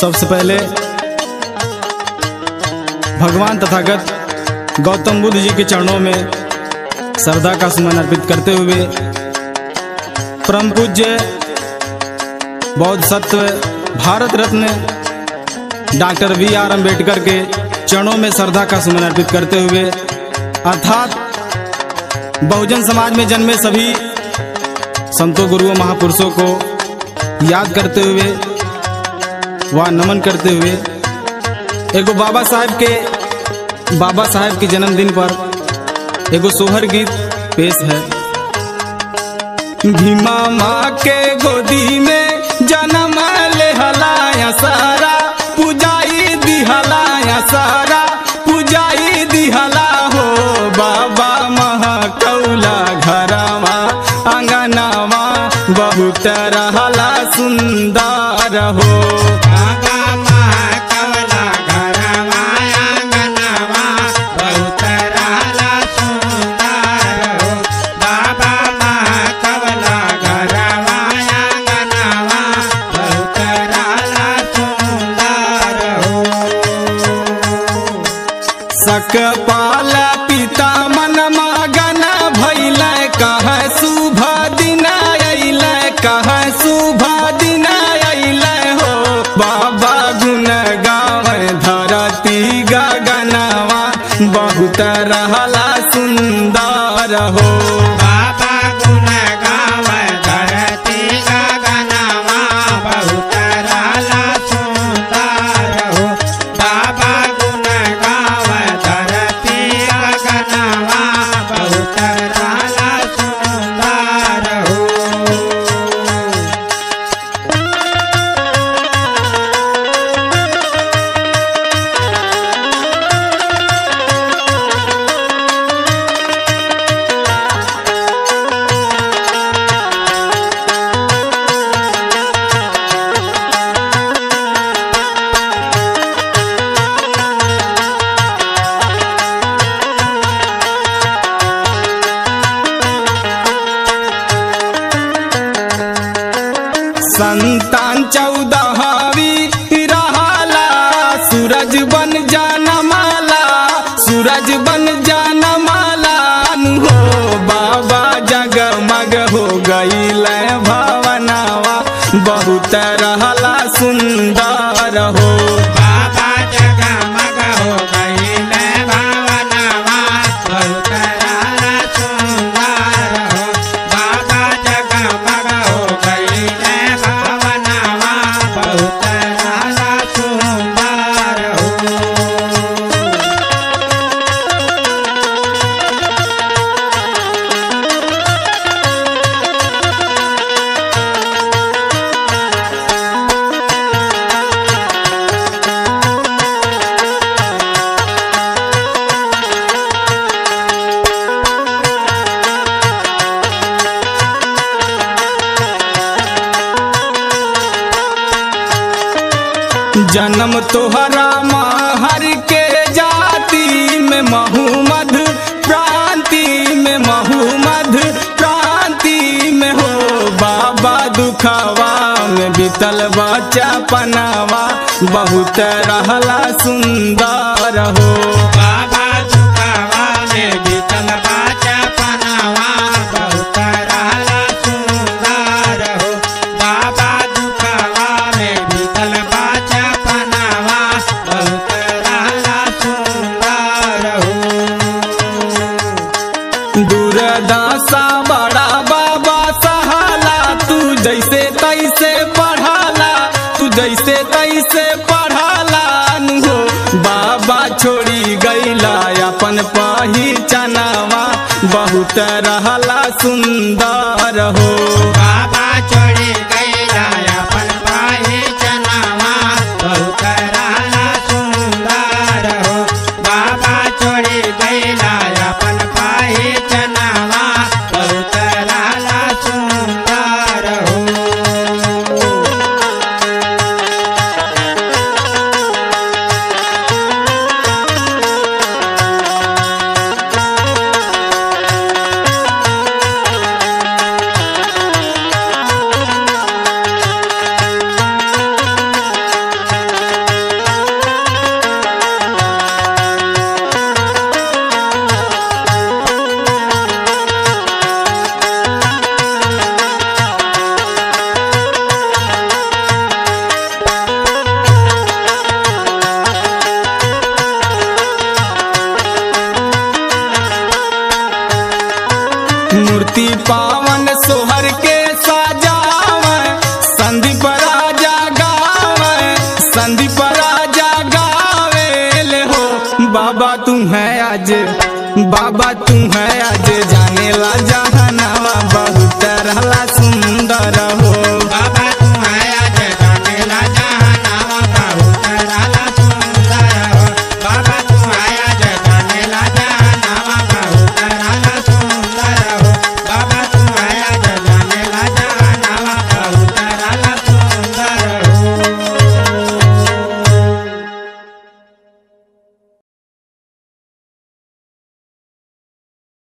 सबसे पहले भगवान तथागत गौतम बुद्ध जी के चरणों में श्रद्धा का सुमन अर्पित करते हुए परम पूज्य बौद्ध सत्व Bharat Ratna doctor V R Ambedkar के चरणों में श्रद्धा का सुमन अर्पित करते हुए अर्थात बहुजन समाज में जन्मे सभी संतों, गुरुओं, महापुरुषों को याद करते हुए व नमन करते हुए एगो बाबा साहब के, बाबा साहब के जन्मदिन पर एगो सोहर गीत पेश है। भीमा माँ के गोदी में जन्म ले हलाया सारा, पुजाई दिहलाया सारा, पुजाई दिहला हो बाबा महाकौला घरवा अंगनावा बहुत रहला Kapal संतान चौदहवी रहला। सूरज बन जाना माला सूरज बन जाना माला नु हो बाबा जगमग हो गईल भवनावा। बहुत रहला सुंदर हो। जन्म तोहरा महर के जाति में महुमध प्रांति में महुमध प्रांति में हो बाबा दुखावा में बीतल बच्चा पनावा, बहुत रहला सुंदर हो। जैसे तैसे पढ़ाला हो। बाबा छोड़ी गैला अपन पहिचनावा बहुत रहला सुंदर हो। पावन सोहर के सजावे पर राजा राजा गावे हो। बाबा तू है आज, बाबा तू है आज।